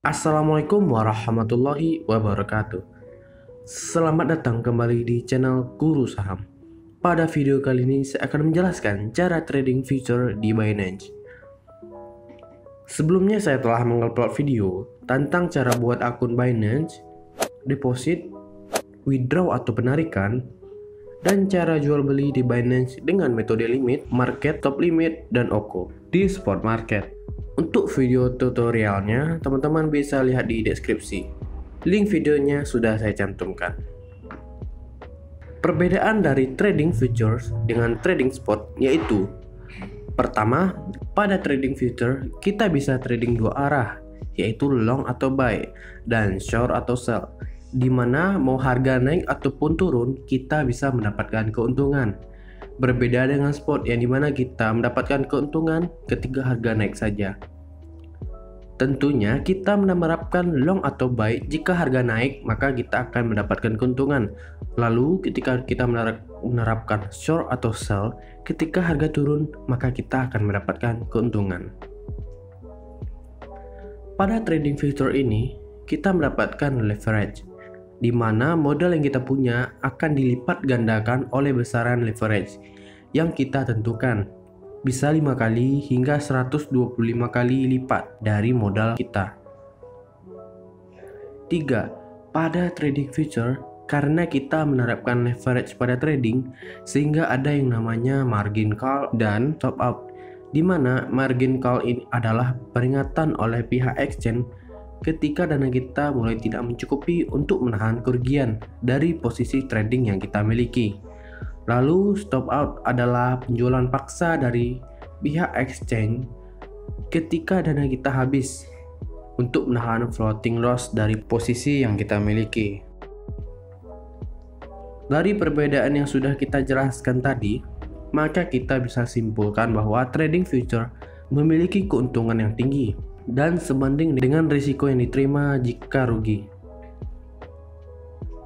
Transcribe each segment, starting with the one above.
Assalamualaikum warahmatullahi wabarakatuh. Selamat datang kembali di channel Guru Saham. Pada video kali ini saya akan menjelaskan cara trading future di Binance. Sebelumnya saya telah mengupload video tentang cara buat akun Binance, deposit, withdraw atau penarikan, dan cara jual beli di Binance dengan metode limit, market, top limit, dan OKO di spot market. Untuk video tutorialnya, teman-teman bisa lihat di deskripsi. Link videonya sudah saya cantumkan. Perbedaan dari trading futures dengan trading spot yaitu Pertama, pada trading future kita bisa trading dua arah, yaitu long atau buy dan short atau sell. Di mana mau harga naik ataupun turun, kita bisa mendapatkan keuntungan. Berbeda dengan spot yang di mana kita mendapatkan keuntungan ketika harga naik saja. Tentunya kita menerapkan long atau buy jika harga naik maka kita akan mendapatkan keuntungan. Lalu ketika kita menerapkan short atau sell ketika harga turun maka kita akan mendapatkan keuntungan. Pada trading future ini kita mendapatkan leverage di mana modal yang kita punya akan dilipat gandakan oleh besaran leverage yang kita tentukan bisa 5 kali hingga 125 kali lipat dari modal kita. 3. Pada trading future, karena kita menerapkan leverage pada trading, sehingga ada yang namanya margin call dan top up, di mana margin call ini adalah peringatan oleh pihak exchange ketika dana kita mulai tidak mencukupi untuk menahan kerugian dari posisi trading yang kita miliki. Lalu stop out adalah penjualan paksa dari pihak exchange ketika dana kita habis untuk menahan floating loss dari posisi yang kita miliki. Dari perbedaan yang sudah kita jelaskan tadi, maka kita bisa simpulkan bahwa trading future memiliki keuntungan yang tinggi dan sebanding dengan risiko yang diterima jika rugi.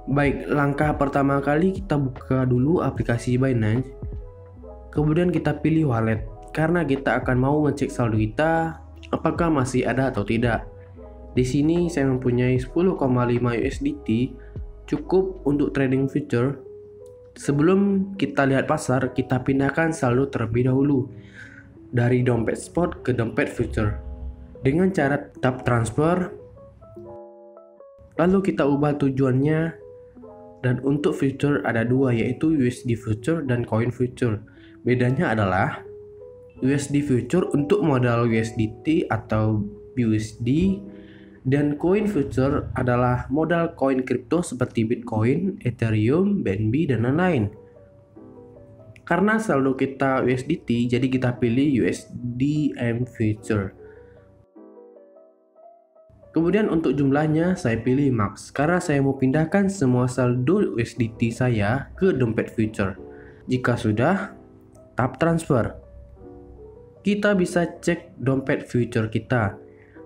Baik, langkah pertama kali kita buka dulu aplikasi Binance. Kemudian kita pilih wallet karena kita akan mau ngecek saldo kita apakah masih ada atau tidak. Di sini saya mempunyai 10,5 USDT cukup untuk trading future. Sebelum kita lihat pasar, kita pindahkan saldo terlebih dahulu dari dompet spot ke dompet future dengan cara tap transfer. Lalu kita ubah tujuannya dan untuk future ada dua yaitu USD future dan coin future. Bedanya adalah USD future untuk modal USDT atau BUSD dan coin future adalah modal koin kripto seperti Bitcoin, Ethereum, BNB dan lain-lain. Karena saldo kita USDT, jadi kita pilih USDM future. Kemudian untuk jumlahnya saya pilih max karena saya mau pindahkan semua saldo USDT saya ke dompet future. Jika sudah, tap transfer. Kita bisa cek dompet future kita.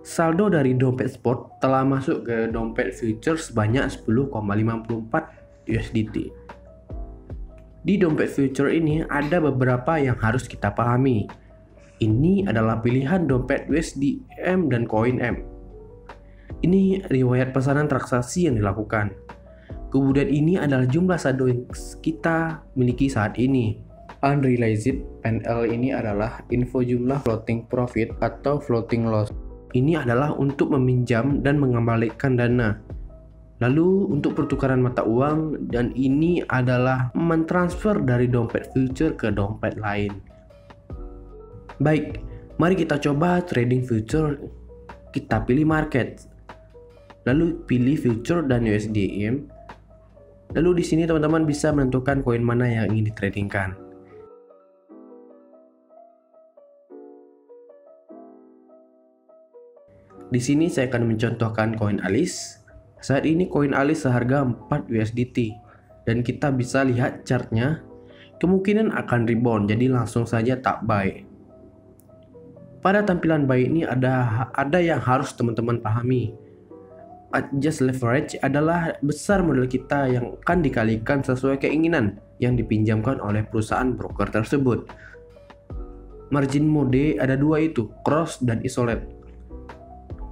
Saldo dari dompet spot telah masuk ke dompet future sebanyak 10,54 USDT. Di dompet future ini ada beberapa yang harus kita pahami. Ini adalah pilihan dompet USDM dan koin M ini riwayat pesanan transaksi yang dilakukan. Kemudian ini adalah jumlah saldo yang kita miliki saat ini. Unrealized PNL ini adalah info jumlah floating profit atau floating loss. Ini adalah untuk meminjam dan mengembalikan dana. Lalu untuk pertukaran mata uang dan ini adalah mentransfer dari dompet future ke dompet lain. Baik, mari kita coba trading future. Kita pilih market lalu pilih future dan USDM. Lalu di sini teman-teman bisa menentukan koin mana yang ingin ditradingkan. Di sini saya akan mencontohkan koin Alice. Saat ini koin Alice seharga 4 USDT dan kita bisa lihat chartnya kemungkinan akan rebound jadi langsung saja tak buy. Pada tampilan buy ini ada ada yang harus teman-teman pahami adjust leverage adalah besar modal kita yang akan dikalikan sesuai keinginan yang dipinjamkan oleh perusahaan broker tersebut. Margin mode ada dua itu, cross dan isolate.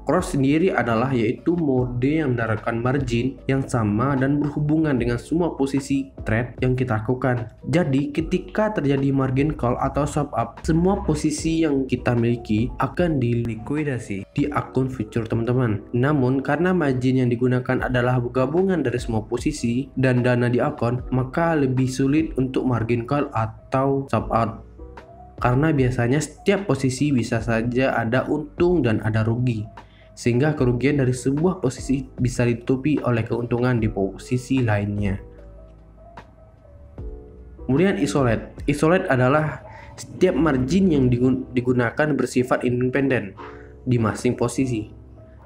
Cross sendiri adalah yaitu mode yang menerapkan margin yang sama dan berhubungan dengan semua posisi trade yang kita lakukan. Jadi ketika terjadi margin call atau swap up, semua posisi yang kita miliki akan dilikuidasi di akun future teman-teman. Namun karena margin yang digunakan adalah gabungan dari semua posisi dan dana di akun, maka lebih sulit untuk margin call atau swap out karena biasanya setiap posisi bisa saja ada untung dan ada rugi sehingga kerugian dari sebuah posisi bisa ditutupi oleh keuntungan di posisi lainnya. Kemudian isolate. Isolate adalah setiap margin yang digunakan bersifat independen di masing posisi.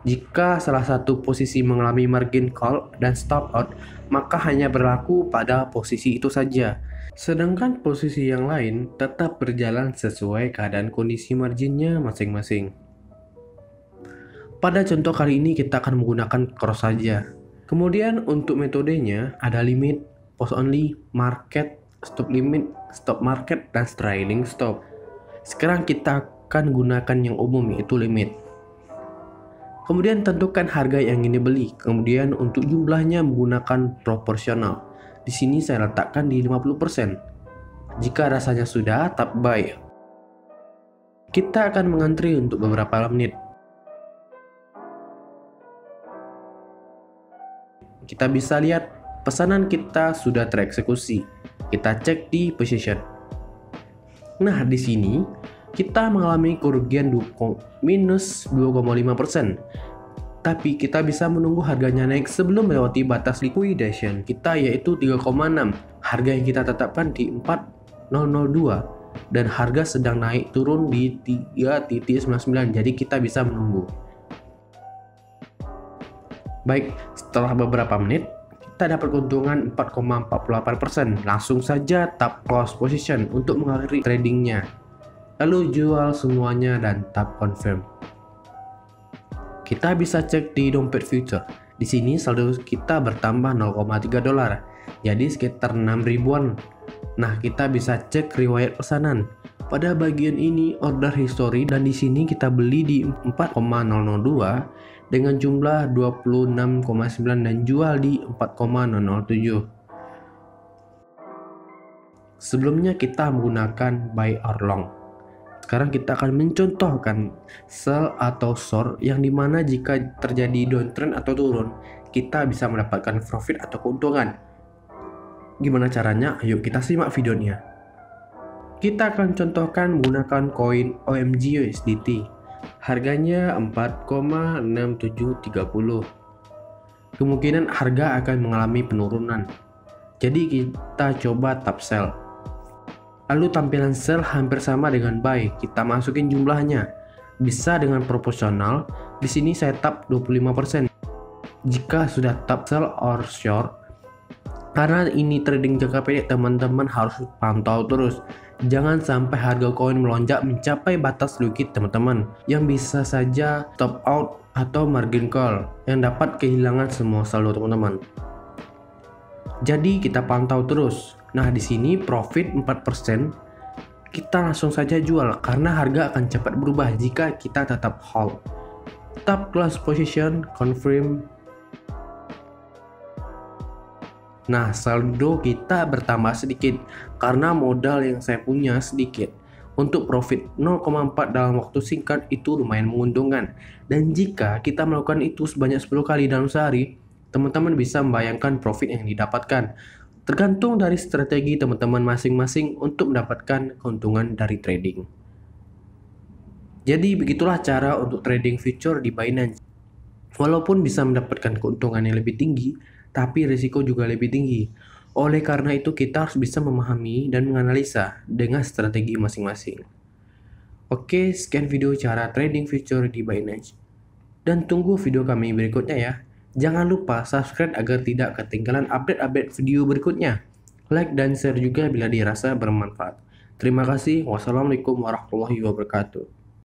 Jika salah satu posisi mengalami margin call dan stop out, maka hanya berlaku pada posisi itu saja. Sedangkan posisi yang lain tetap berjalan sesuai keadaan kondisi marginnya masing-masing. Pada contoh kali ini kita akan menggunakan cross saja. Kemudian untuk metodenya ada limit, post only, market, stop limit, stop market, dan trailing stop. Sekarang kita akan gunakan yang umum yaitu limit. Kemudian tentukan harga yang ingin dibeli. Kemudian untuk jumlahnya menggunakan proporsional. Di sini saya letakkan di 50%. Jika rasanya sudah, tap buy. Kita akan mengantri untuk beberapa menit. Kita bisa lihat pesanan kita sudah tereksekusi. Kita cek di position. Nah, di sini kita mengalami kerugian minus 2,5%. Tapi kita bisa menunggu harganya naik sebelum melewati batas liquidation kita yaitu 3,6. Harga yang kita tetapkan di 4,002 dan harga sedang naik turun di 3.99 jadi kita bisa menunggu. Baik, setelah beberapa menit, kita dapat keuntungan 4,48%. Langsung saja tap close position untuk mengakhiri tradingnya. Lalu jual semuanya dan tap confirm. Kita bisa cek di dompet future. Di sini saldo kita bertambah 0,3 dolar, jadi sekitar 6 ribuan. Nah, kita bisa cek riwayat pesanan. Pada bagian ini order history dan di sini kita beli di 4,002 dengan jumlah 26,9 dan jual di 4,007. Sebelumnya kita menggunakan buy or long. Sekarang kita akan mencontohkan sell atau short yang di mana jika terjadi downtrend atau turun, kita bisa mendapatkan profit atau keuntungan. Gimana caranya? Ayo kita simak videonya. Kita akan contohkan menggunakan koin OMG USDT harganya 4,6730. Kemungkinan harga akan mengalami penurunan. Jadi kita coba tap sell. Lalu tampilan sell hampir sama dengan buy. Kita masukin jumlahnya. Bisa dengan proporsional. Di sini saya tap 25%. Jika sudah tap sell or short, karena ini trading jangka pendek, teman-teman harus pantau terus Jangan sampai harga koin melonjak mencapai batas liquid teman-teman yang bisa saja top out atau margin call yang dapat kehilangan semua saldo teman-teman. Jadi kita pantau terus. Nah, di sini profit 4%. Kita langsung saja jual karena harga akan cepat berubah jika kita tetap hold. Top close position, confirm Nah, saldo kita bertambah sedikit karena modal yang saya punya sedikit. Untuk profit 0,4 dalam waktu singkat itu lumayan menguntungkan. Dan jika kita melakukan itu sebanyak 10 kali dalam sehari, teman-teman bisa membayangkan profit yang didapatkan. Tergantung dari strategi teman-teman masing-masing untuk mendapatkan keuntungan dari trading. Jadi begitulah cara untuk trading future di Binance. Walaupun bisa mendapatkan keuntungan yang lebih tinggi, tapi risiko juga lebih tinggi. Oleh karena itu kita harus bisa memahami dan menganalisa dengan strategi masing-masing. Oke, sekian video cara trading future di Binance. Dan tunggu video kami berikutnya ya. Jangan lupa subscribe agar tidak ketinggalan update-update video berikutnya. Like dan share juga bila dirasa bermanfaat. Terima kasih. Wassalamualaikum warahmatullahi wabarakatuh.